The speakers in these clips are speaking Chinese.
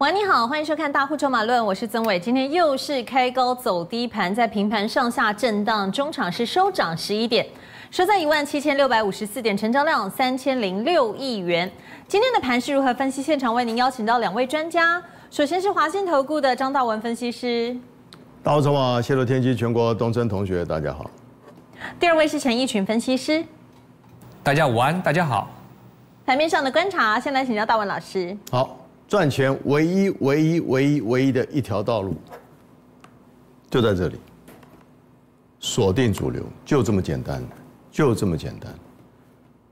喂，你好，欢迎收看《大户筹码论》，我是曾伟。今天又是开高走低盘，在平盘上下震荡，中场是收涨十一点，收在一万七千六百五十四点，成交量三千零六亿元。今天的盘是如何分析？现场为您邀请到两位专家，首先是华信投顾的张道文分析师，大户筹码泄露天机，全国东森同学大家好。第二位是陈义群分析师，大家午安，大家好。台面上的观察，先来请教大文老师。好。赚钱唯一、唯一、唯一、唯一的一条道路，就在这里。锁定主流，就这么简单，就这么简单。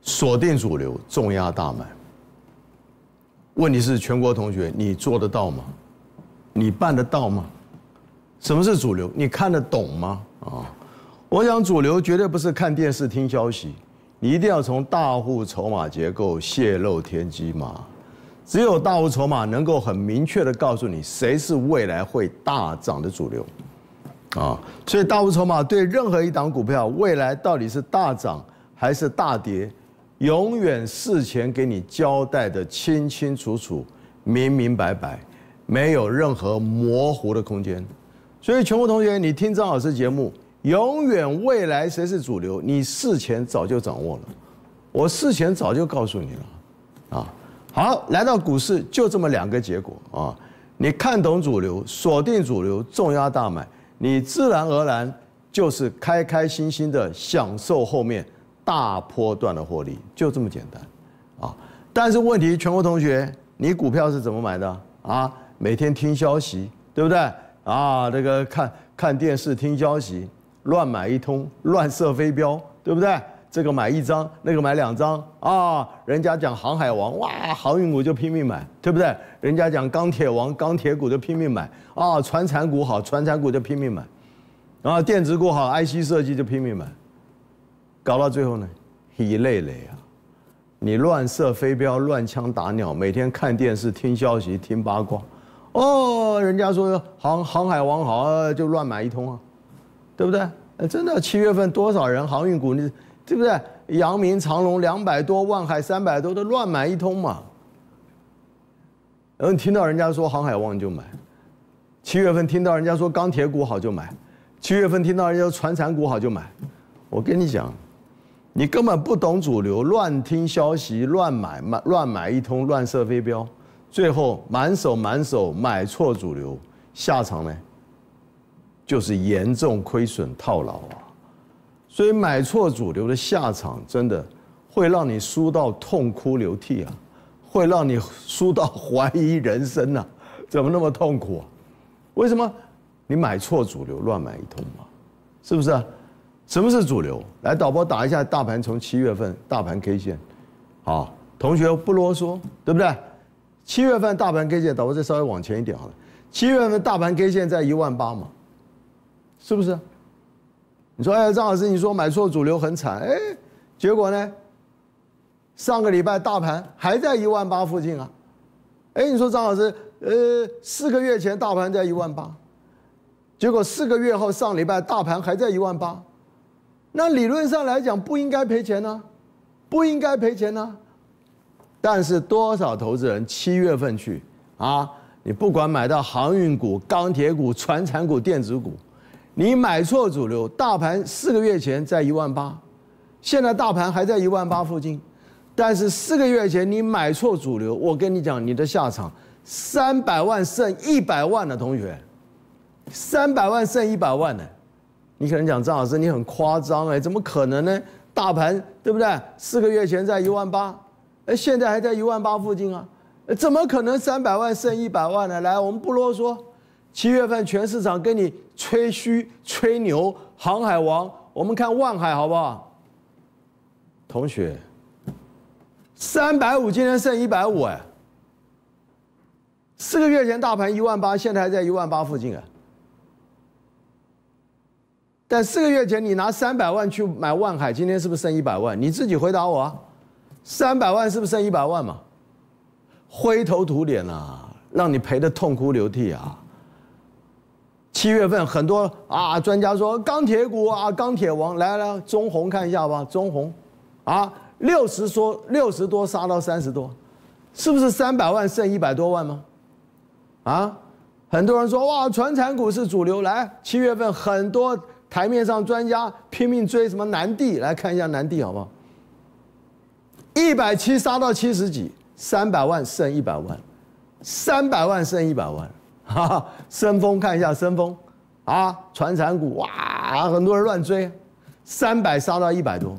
锁定主流，重压大买。问题是，全国同学，你做得到吗？你办得到吗？什么是主流？你看得懂吗？啊，我想主流绝对不是看电视听消息，你一定要从大户筹码结构泄露天机嘛。只有大户筹码能够很明确的告诉你谁是未来会大涨的主流，啊，所以大户筹码对任何一档股票未来到底是大涨还是大跌，永远事前给你交代的清清楚楚、明明白白，没有任何模糊的空间。所以全国同学，你听张老师节目，永远未来谁是主流，你事前早就掌握了，我事前早就告诉你了，啊。好，来到股市就这么两个结果啊！你看懂主流，锁定主流，重压大买，你自然而然就是开开心心的享受后面大波段的获利，就这么简单啊！但是问题，全国同学，你股票是怎么买的啊？每天听消息，对不对啊？这个看看电视听消息，乱买一通，乱射飞镖，对不对？这个买一张，那个买两张啊！人家讲航海王，哇，航运股就拼命买，对不对？人家讲钢铁王，钢铁股就拼命买啊！船产股好，船产股就拼命买，啊电子股好，IC 设计就拼命买，搞到最后呢，一累累啊！你乱射飞镖，乱枪打鸟，每天看电视、听消息、听八卦，哦，人家说航航海王好，就乱买一通啊，对不对？真的，七月份多少人航运股你？对不对？阳明、长隆两百多，万海三百多，都乱买一通嘛。然后听到人家说航海王就买，七月份听到人家说钢铁股好就买，七月份听到人家说船产股好就买。我跟你讲，你根本不懂主流，乱听消息，乱买买乱买一通，乱射飞镖，最后满手满手买错主流，下场呢，就是严重亏损套牢啊。所以买错主流的下场，真的会让你输到痛哭流涕啊，会让你输到怀疑人生呐，怎么那么痛苦啊？为什么？你买错主流，乱买一通嘛，是不是？什么是主流？来，导播打一下大盘从七月份大盘 K 线，好，同学不啰嗦，对不对？七月份大盘 K 线，导播再稍微往前一点好了。七月份大盘 K 线在一万八嘛，是不是？你说哎，张老师，你说买错主流很惨，哎，结果呢？上个礼拜大盘还在一万八附近啊，哎，你说张老师，呃，四个月前大盘在一万八，结果四个月后上礼拜大盘还在一万八，那理论上来讲不应该赔钱呢，不应该赔钱呢，但是多少投资人七月份去啊，你不管买到航运股、钢铁股、船产股、电子股。你买错主流，大盘四个月前在一万八，现在大盘还在一万八附近，但是四个月前你买错主流，我跟你讲，你的下场三百万剩一百万的同学，三百万剩一百万呢？你可能讲张老师你很夸张哎，怎么可能呢？大盘对不对？四个月前在一万八，哎，现在还在一万八附近啊，怎么可能三百万剩一百万呢？来，我们不啰嗦。七月份全市场跟你吹嘘吹牛，航海王，我们看万海好不好？同学，三百五今天剩一百五哎，四个月前大盘一万八，现在还在一万八附近啊。但四个月前你拿三百万去买万海，今天是不是剩一百万？你自己回答我啊，三百万是不是剩一百万嘛？灰头土脸啊，让你赔得痛哭流涕啊！七月份很多啊，专家说钢铁股啊，钢铁王来来，中红看一下吧，中红，啊，六十说六十多杀到三十多，是不是三百万剩一百多万吗？啊，很多人说哇，传产股是主流。来，七月份很多台面上专家拼命追什么南地，来看一下南地好不好？一百七杀到七十几，三百万剩一百万，三百万剩一百万，哈哈，深丰看一下深丰，啊，传产股哇，很多人乱追，三百杀到一百多，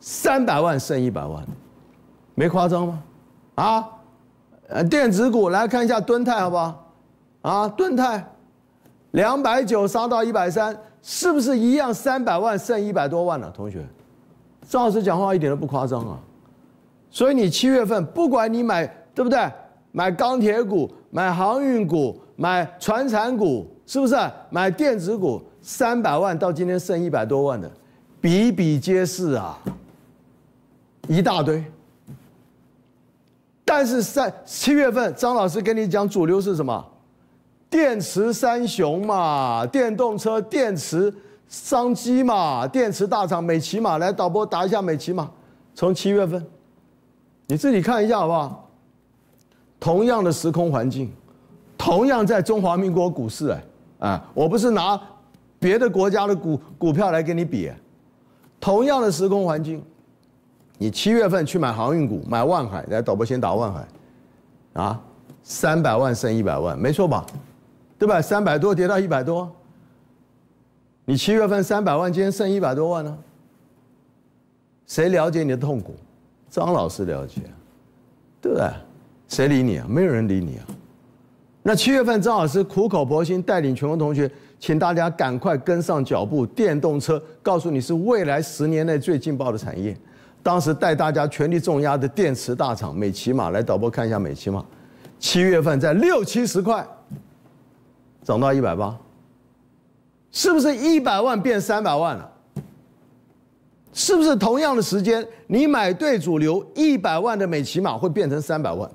三百万剩一百万，没夸张吗？啊？呃，电子股来看一下敦泰好不好？啊，敦泰两百九杀到一百三，是不是一样？三百万剩一百多万了，同学，张老师讲话一点都不夸张啊。所以你七月份不管你买对不对，买钢铁股、买航运股、买船产股，是不是？买电子股，三百万到今天剩一百多万的，比比皆是啊，一大堆。但是在七月份，张老师跟你讲，主流是什么？电池三雄嘛，电动车电池商机嘛，电池大厂美骑嘛来导播答一下美骑嘛，从七月份，你自己看一下好不好？同样的时空环境，同样在中华民国股市，哎，啊，我不是拿别的国家的股股票来跟你比，同样的时空环境。你七月份去买航运股，买万海，来导播先打万海，啊，三百万剩一百万，没错吧？对吧？三百多跌到一百多，你七月份三百万，今天剩一百多万呢？谁了解你的痛苦？张老师了解，对不对？谁理你啊？没有人理你啊。那七月份张老师苦口婆心带领全国同学，请大家赶快跟上脚步，电动车告诉你是未来十年内最劲爆的产业。当时带大家全力重压的电池大厂美骑马，来导播看一下美骑马，七月份在六七十块，涨到一百八，是不是一百万变三百万了？是不是同样的时间你买对主流，一百万的美骑马会变成三百万？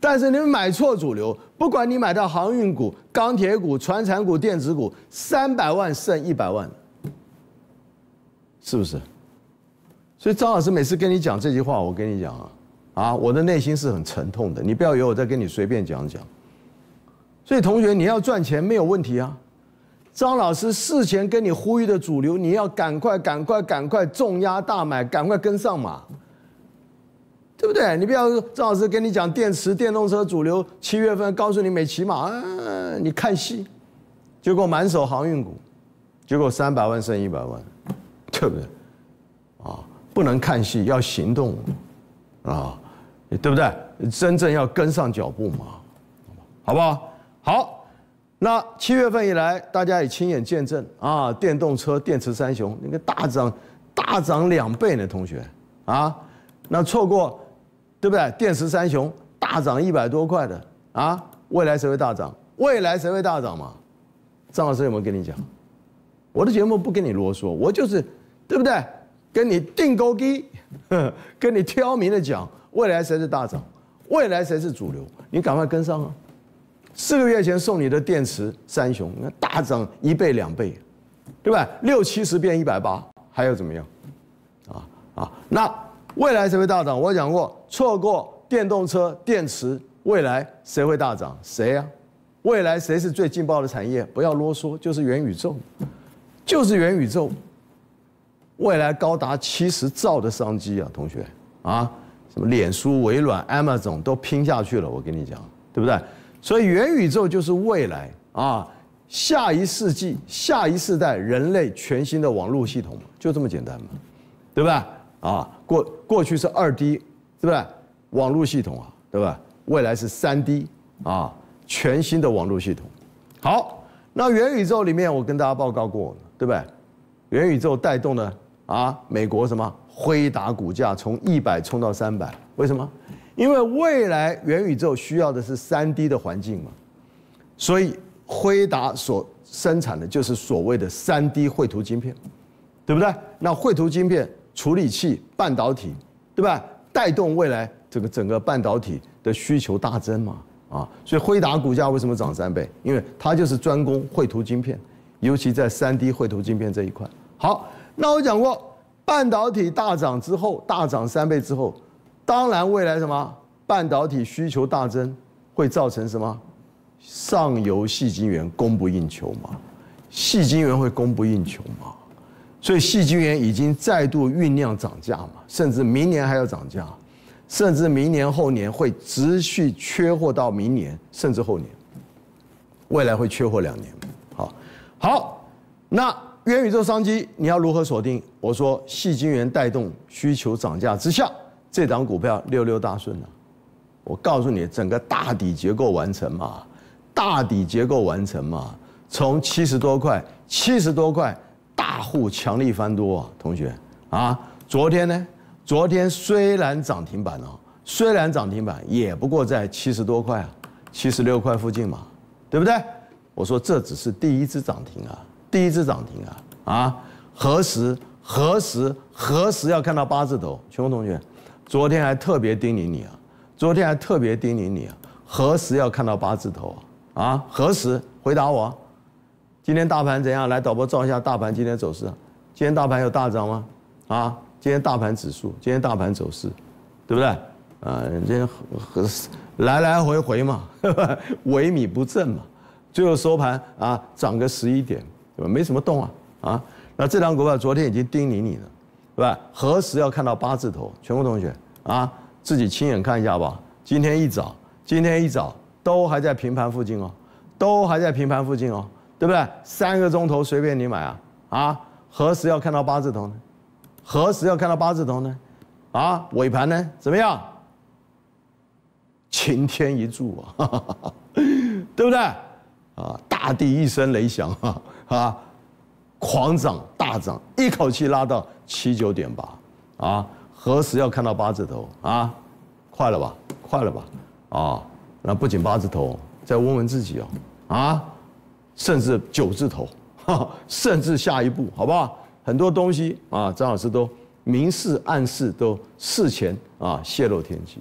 但是你买错主流，不管你买到航运股、钢铁股、船产股、电子股，三百万剩一百万，是不是？所以张老师每次跟你讲这句话，我跟你讲啊，啊，我的内心是很沉痛的。你不要以为我在跟你随便讲讲。所以同学，你要赚钱没有问题啊。张老师事前跟你呼吁的主流，你要赶快、赶快、赶快重压大买，赶快跟上嘛，对不对？你不要张老师跟你讲电池电动车主流，七月份告诉你美骑马，你看戏，结果满手航运股，结果三百万剩一百万，对不对？啊。不能看戏，要行动，啊，对不对？真正要跟上脚步嘛，好不好？好，那七月份以来，大家也亲眼见证啊，电动车电池三雄那个大涨，大涨两倍呢，同学啊，那错过，对不对？电池三雄大涨一百多块的啊，未来谁会大涨？未来谁会大涨嘛？张老师有没有跟你讲？我的节目不跟你啰嗦，我就是，对不对？跟你定钩机，跟你挑明的讲，未来谁是大涨，未来谁是主流，你赶快跟上啊！四个月前送你的电池三雄，那大涨一倍两倍，对吧？六七十变一百八，还要怎么样？啊啊！那未来谁会大涨？我讲过，错过电动车电池，未来谁会大涨？谁呀？未来谁是最劲爆的产业？不要啰嗦，就是元宇宙，就是元宇宙。未来高达七十兆的商机啊，同学啊，什么脸书、微软、Amazon 都拼下去了，我跟你讲，对不对？所以元宇宙就是未来啊，下一世纪、下一世代人类全新的网络系统，就这么简单嘛，对不对？啊，过过去是二 D，是不是？网络系统啊，对吧？未来是三 D 啊，全新的网络系统。好，那元宇宙里面我跟大家报告过，对不对？元宇宙带动的。啊，美国什么辉达股价从一百冲到三百？为什么？因为未来元宇宙需要的是三 D 的环境嘛，所以辉达所生产的就是所谓的三 D 绘图晶片，对不对？那绘图晶片、处理器、半导体，对吧？带动未来这个整个半导体的需求大增嘛，啊，所以辉达股价为什么涨三倍？因为它就是专攻绘图晶片，尤其在三 D 绘图晶片这一块。好。那我讲过，半导体大涨之后，大涨三倍之后，当然未来什么半导体需求大增，会造成什么上游细晶圆供不应求嘛，细晶圆会供不应求嘛，所以细晶圆已经再度酝酿涨价嘛，甚至明年还要涨价，甚至明年后年会持续缺货到明年，甚至后年，未来会缺货两年。好，好，那元宇宙商机你要如何锁定？我说细晶圆带动需求涨价之下，这档股票六六大顺了。我告诉你，整个大底结构完成嘛，大底结构完成嘛，从七十多块，七十多块，大户强力翻多啊，同学啊，昨天呢，昨天虽然涨停板哦，虽然涨停板，也不过在七十多块啊，七十六块附近嘛，对不对？我说这只是第一只涨停啊，第一只涨停啊，啊，何时何时何时要看到八字头？全国同学，昨天还特别叮咛你啊。昨天还特别叮咛你啊，何时要看到八字头啊？啊，何时？回答我。今天大盘怎样？来，导播照一下大盘今天走势。今天大盘有大涨吗？啊，今天大盘指数，今天大盘走势，对不对？啊，今天来来回回嘛，萎靡不振嘛，最后收盘啊，涨个十一点，对吧？没什么动啊，啊，那这张股票昨天已经叮咛你了，对吧？何时要看到八字头？全国同学啊？自己亲眼看一下吧。今天一早，今天一早都还在平盘附近哦，都还在平盘附近哦，对不对？三个钟头随便你买啊啊！何时要看到八字头呢？何时要看到八字头呢？啊，尾盘呢？怎么样？晴天一柱啊，对不对？啊，大地一声雷响啊啊，狂涨大涨，一口气拉到七九点八啊。何时要看到八字头啊？快了吧，快了吧，啊！那不仅八字头，再问问自己哦，啊，甚至九字头，哈，甚至下一步，好不好？很多东西啊，张老师都明示暗示，都事前啊泄露天机，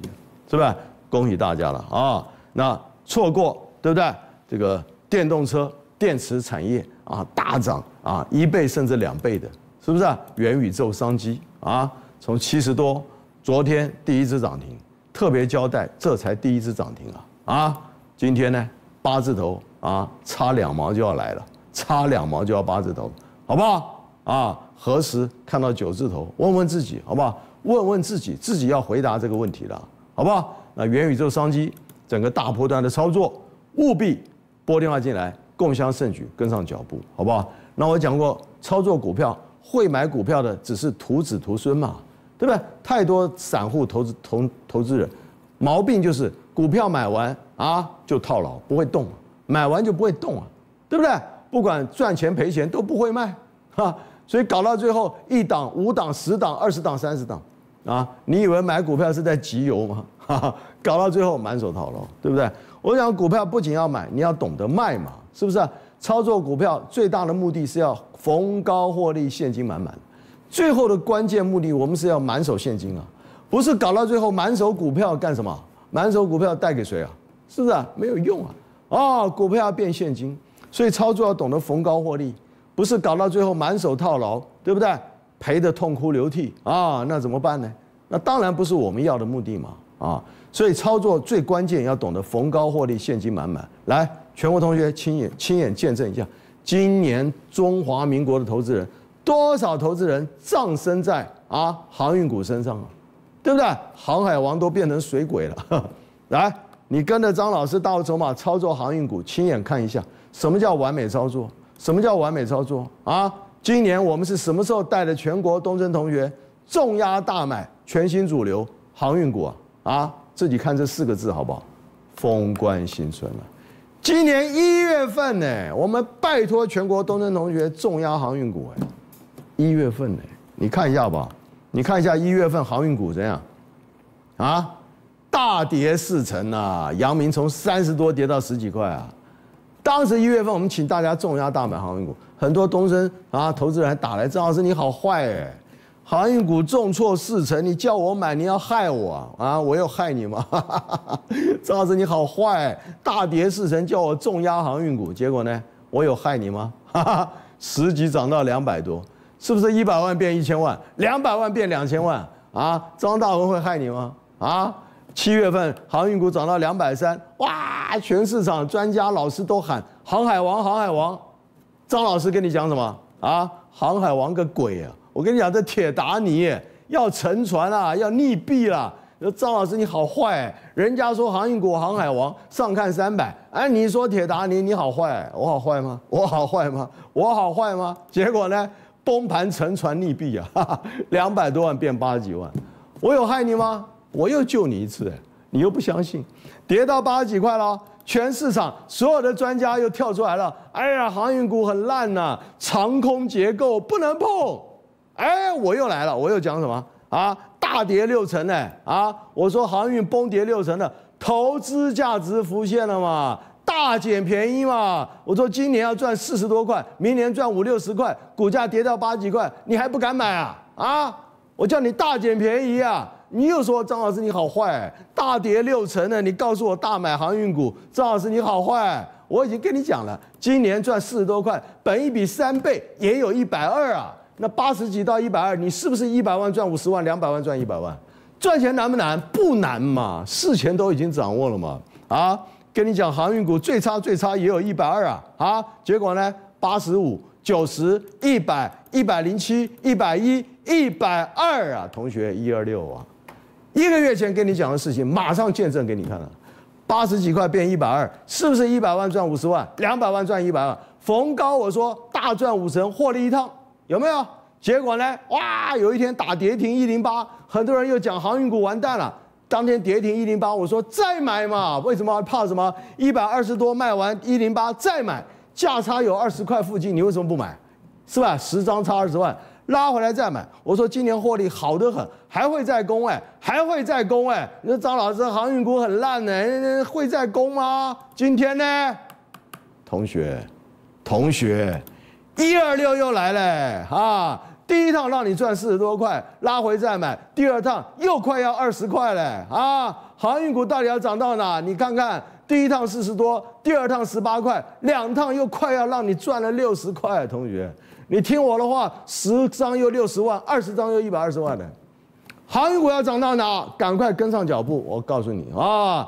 是吧？恭喜大家了啊！那错过对不对？这个电动车电池产业啊大涨啊一倍甚至两倍的，是不是？元宇宙商机啊！从七十多，昨天第一只涨停，特别交代，这才第一只涨停啊啊！今天呢，八字头啊，差两毛就要来了，差两毛就要八字头，好不好？啊，何时看到九字头？问问自己，好不好？问问自己，自己要回答这个问题了，好不好？那元宇宙商机，整个大波段的操作，务必拨电话进来，共襄盛举，跟上脚步，好不好？那我讲过，操作股票会买股票的，只是徒子徒孙嘛。对不对？太多散户投资投投资人，毛病就是股票买完啊就套牢，不会动，买完就不会动啊，对不对？不管赚钱赔钱都不会卖，哈，所以搞到最后一档、五档、十档、二十档、三十档，啊，你以为买股票是在集邮吗？哈哈，搞到最后满手套牢，对不对？我想股票不仅要买，你要懂得卖嘛，是不是？操作股票最大的目的是要逢高获利，现金满满。最后的关键目的，我们是要满手现金啊，不是搞到最后满手股票干什么？满手股票带给谁啊？是不是啊？没有用啊！啊，股票要变现金，所以操作要懂得逢高获利，不是搞到最后满手套牢，对不对？赔得痛哭流涕啊，那怎么办呢？那当然不是我们要的目的嘛！啊，所以操作最关键要懂得逢高获利，现金满满。来，全国同学亲眼亲眼见证一下，今年中华民国的投资人。多少投资人葬身在啊航运股身上啊，对不对？航海王都变成水鬼了。来，你跟着张老师大筹码操作航运股，亲眼看一下什么叫完美操作？什么叫完美操作啊？今年我们是什么时候带着全国东升同学重压大买全新主流航运股啊？啊，自己看这四个字好不好？封关新春了。今年一月份呢，我们拜托全国东升同学重压航运股哎。一月份呢，你看一下吧，你看一下一月份航运股怎样？啊，大跌四成啊！阳明从三十多跌到十几块啊！当时一月份我们请大家重压大买航运股，很多东升啊投资人还打来，张老师你好坏哎，航运股重挫四成，你叫我买，你要害我啊？我有害你吗？张老师你好坏，大跌四成叫我重压航运股，结果呢，我有害你吗？十级涨到两百多。是不是一百万变一千万，两百万变两千万啊？张大文会害你吗？啊，七月份航运股涨到两百三，哇，全市场专家老师都喊航海王，航海王。张老师跟你讲什么啊？航海王个鬼啊！我跟你讲，这铁达尼要沉船啊，要溺毙了。张老师你好坏，人家说航运股航海王上看三百，哎，你说铁达尼你好坏，我好坏吗？我好坏吗？我好坏吗？结果呢，崩盘沉船溺毙啊，两百多万变八十几万，我有害你吗？我又救你一次，你又不相信，跌到八十几块了，全市场所有的专家又跳出来了，哎呀，航运股很烂呐，长空结构不能碰，哎，我又来了，我又讲什么啊？大跌六成呢？啊，我说航运崩跌六成的，投资价值浮现了嘛？大捡便宜嘛？我说今年要赚四十多块，明年赚五六十块，股价跌到八几块，你还不敢买啊？啊，我叫你大捡便宜啊！你又说张老师你好坏，大跌六成呢，你告诉我大买航运股，张老师你好坏，我已经跟你讲了，今年赚四十多块，本一比三倍，也有一百二啊。那八十几到一百二，你是不是一百万赚五十万，两百万赚一百万？赚钱难不难？不难嘛，事前都已经掌握了嘛。啊，跟你讲，航运股最差最差也有一百二啊，啊，结果呢，八十五、九十、一百、一百零七、一百一、一百二啊，同学一二六啊，一个月前跟你讲的事情，马上见证给你看了，八十几块变一百二，是不是一百万赚五十万，两百万赚一百万？逢高我说大赚五成，获利一趟。有没有结果呢？哇！有一天打跌停一零八，很多人又讲航运股完蛋了。当天跌停一零八，我说再买嘛。为什么怕什么？一百二十多卖完一零八再买，价差有二十块附近，你为什么不买？是吧？十张差二十万，拉回来再买。我说今年获利好得很，还会再攻哎，还会再攻哎。你说张老师航运股很烂呢，会再攻吗？今天呢？同学，同学。一二六又来了啊！第一趟让你赚四十多块，拉回再买；第二趟又快要二十块了啊！航运股到底要涨到哪？你看看，第一趟四十多，第二趟十八块，两趟又快要让你赚了六十块。同学，你听我的话，十张又六十万，二十张又一百二十万的，航运股要涨到哪？赶快跟上脚步！我告诉你啊！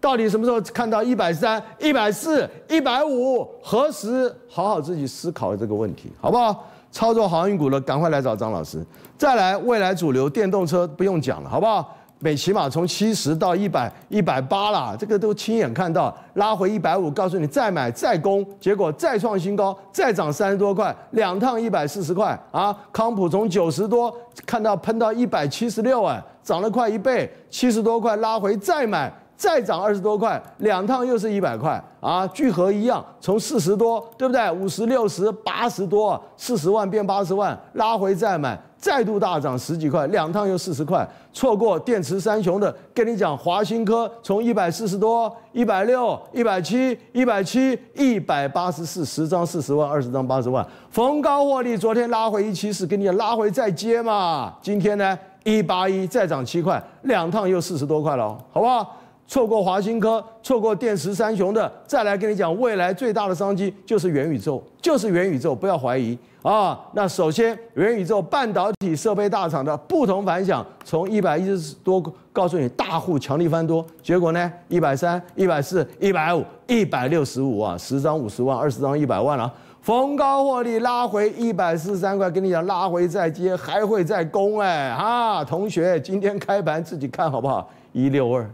到底什么时候看到一百三、一百四、一百五？何时好好自己思考这个问题，好不好？操作航运股的，赶快来找张老师。再来，未来主流电动车不用讲了，好不好？每起码从七十到一百、一百八了，这个都亲眼看到。拉回一百五，告诉你再买再攻，结果再创新高，再涨三十多块，两趟一百四十块啊！康普从九十多看到喷到一百七十六啊，涨了快一倍，七十多块拉回再买。再涨二十多块，两趟又是一百块啊！聚合一样，从四十多，对不对？五十六十八十多，四十万变八十万，拉回再买，再度大涨十几块，两趟又四十块。错过电池三雄的，跟你讲，华新科从一百四十多，一百六，一百七，一百七，一百八十四，十张四十万，二十张八十万，逢高获利。昨天拉回一七四，跟你讲拉回再接嘛。今天呢，一八一再涨七块，两趟又四十多块了，好不好？错过华新科，错过电池三雄的，再来跟你讲，未来最大的商机就是元宇宙，就是元宇宙，不要怀疑啊。那首先，元宇宙半导体设备大厂的不同凡响，从一百一十多告诉你大户强力翻多，结果呢，一百三、一百四、一百五、一百六十五啊，十张五十万，二十张一百万了，逢高获利拉回一百四十三块，跟你讲拉回再接，还会再攻哎啊，同学，今天开盘自己看好不好？一六二。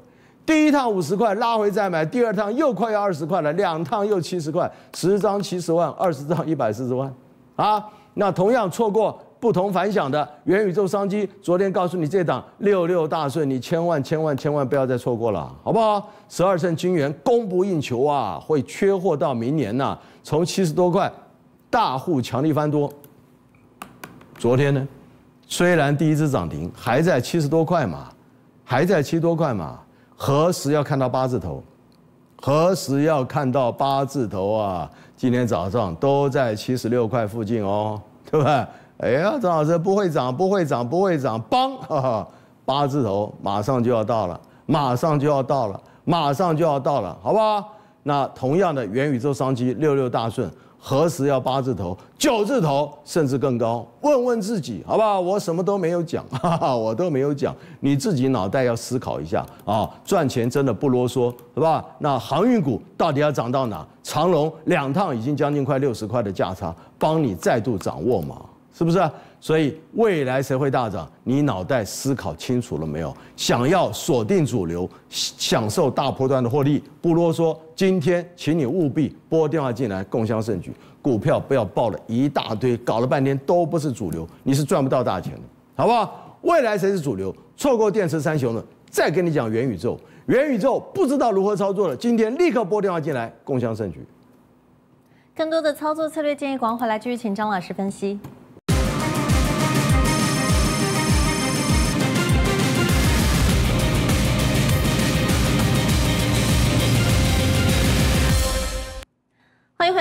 第一趟五十块拉回再买，第二趟又快要二十块了，两趟又七十块，十张七十万，二十张一百四十万，啊，那同样错过不同凡响的元宇宙商机，昨天告诉你这档六六大顺，你千万千万千万不要再错过了，好不好？十二寸金元供不应求啊，会缺货到明年呐，从七十多块，大户强力翻多，昨天呢，虽然第一次涨停还在七十多块嘛，还在七多块嘛。何时要看到八字头？何时要看到八字头啊？今天早上都在七十六块附近哦，对不对？哎呀，张老师不会涨，不会涨，不会涨，帮，八字头马上就要到了，马上就要到了，马上就要到了，好不好？那同样的元宇宙商机六六大顺，何时要八字头、九字头，甚至更高？问问自己，好不好？我什么都没有讲，哈哈，我都没有讲，你自己脑袋要思考一下啊！赚钱真的不啰嗦，是吧？那航运股到底要涨到哪？长龙两趟已经将近快六十块的价差，帮你再度掌握嘛？是不是？所以未来谁会大涨？你脑袋思考清楚了没有？想要锁定主流，享受大波段的获利，不啰嗦。今天，请你务必拨电话进来，共襄盛举。股票不要报了一大堆，搞了半天都不是主流，你是赚不到大钱的，好不好？未来谁是主流？错过电池三雄了，再跟你讲元宇宙。元宇宙不知道如何操作了，今天立刻拨电话进来，共襄盛举。更多的操作策略建议，广回来继续请张老师分析。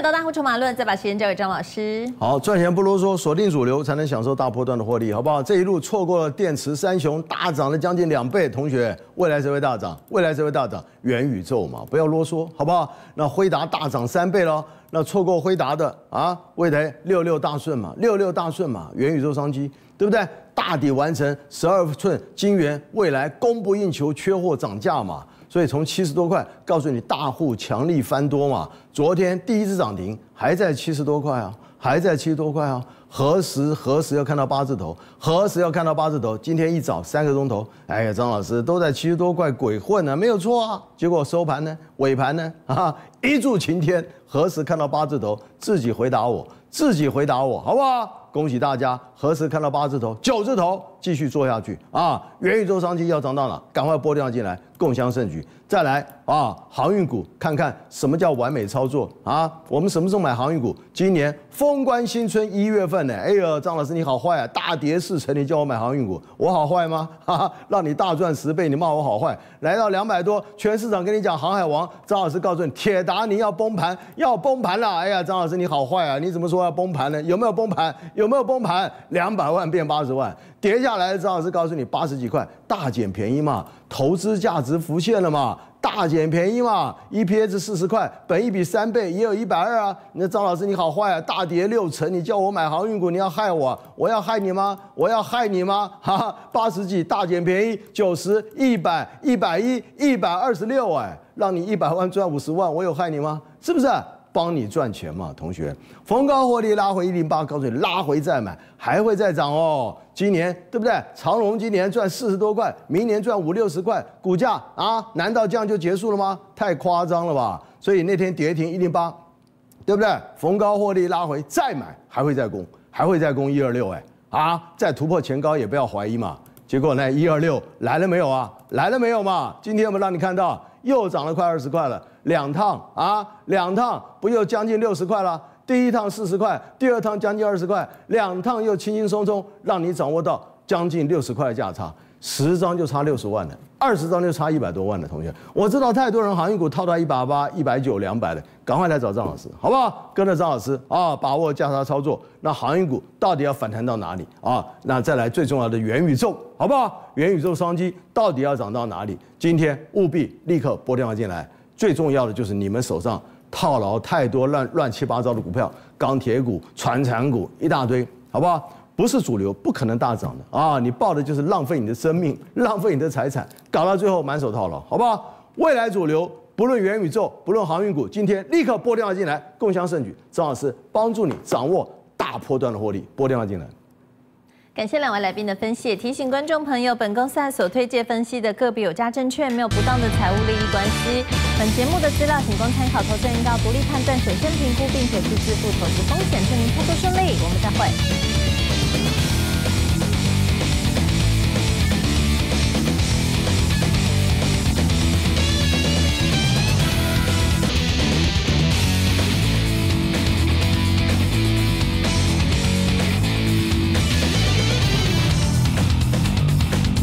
到大户筹码论，再把时间交给张老师。好，赚钱不啰嗦，锁定主流才能享受大波段的获利，好不好？这一路错过了电池三雄大涨了将近两倍，同学，未来谁会大涨？未来谁会大涨？元宇宙嘛，不要啰嗦，好不好？那辉达大涨三倍了，那错过辉达的啊，未来六六大顺嘛，六六大顺嘛，元宇宙商机，对不对？大底完成十二寸晶圆，未来供不应求，缺货涨价嘛。所以从七十多块告诉你，大户强力翻多嘛。昨天第一次涨停还在七十多块啊，还在七十多块啊。何时何时要看到八字头？何时要看到八字头？今天一早三个钟头，哎呀，张老师都在七十多块鬼混呢，没有错啊。结果收盘呢，尾盘呢，啊，一柱擎天。何时看到八字头？自己回答我，自己回答我，好不好？恭喜大家！何时看到八字头、九字头？继续做下去啊！元宇宙商机要涨到哪？赶快拨电话进来，共襄盛举。再来啊，航运股看看什么叫完美操作啊！我们什么时候买航运股？今年封关新春一月份呢？哎呦，张老师你好坏啊！大跌四成，你叫我买航运股，我好坏吗？哈哈，让你大赚十倍，你骂我好坏？来到两百多，全市场跟你讲航海王，张老师告诉你，铁达尼要崩盘，要崩盘了！哎呀，张老师你好坏啊！你怎么说要崩盘呢？有没有崩盘？有没有崩盘？两百万变八十万。跌下来，张老师告诉你八十几块，大捡便宜嘛，投资价值浮现了嘛，大捡便宜嘛，EPS 四十块，本一比三倍，也有一百二啊。那张老师你好坏啊，大跌六成，你叫我买航运股，你要害我，我要害你吗？我要害你吗？哈哈，八十几大捡便宜，九十一百一百一一百二十六，哎，让你一百万赚五十万，我有害你吗？是不是？帮你赚钱嘛，同学，逢高获利拉回一零八，告诉你拉回再买，还会再涨哦。今年对不对？长隆今年赚四十多块，明年赚五六十块，股价啊，难道这样就结束了吗？太夸张了吧！所以那天跌停一零八，对不对？逢高获利拉回再买，还会再攻，还会再攻一二六，哎啊，再突破前高也不要怀疑嘛。结果呢，一二六来了没有啊？来了没有嘛？今天我们让你看到又涨了快二十块了。两趟啊，两趟不又将近六十块了？第一趟四十块，第二趟将近二十块，两趟又轻轻松松让你掌握到将近六十块的价差，十张就差六十万了，二十张就差一百多万的同学，我知道太多人航运股套到一百八、一百九、两百的，赶快来找张老师，好不好？跟着张老师啊，把握价差操作。那航运股到底要反弹到哪里啊？那再来最重要的元宇宙，好不好？元宇宙商机到底要涨到哪里？今天务必立刻拨电话进来。最重要的就是你们手上套牢太多乱乱七八糟的股票，钢铁股、船产股一大堆，好不好？不是主流，不可能大涨的啊！你报的就是浪费你的生命，浪费你的财产，搞到最后满手套牢，好不好？未来主流，不论元宇宙，不论航运股，今天立刻拨电话进来，共襄盛举。张老师帮助你掌握大波段的获利，拨电话进来。感谢两位来宾的分析，提醒观众朋友，本公司所推介分析的个别有价证券没有不当的财务利益关系。本节目的资料仅供参考，投资人应独立判断、审慎评估，并且自负投资风险。祝您操作顺利，我们再会。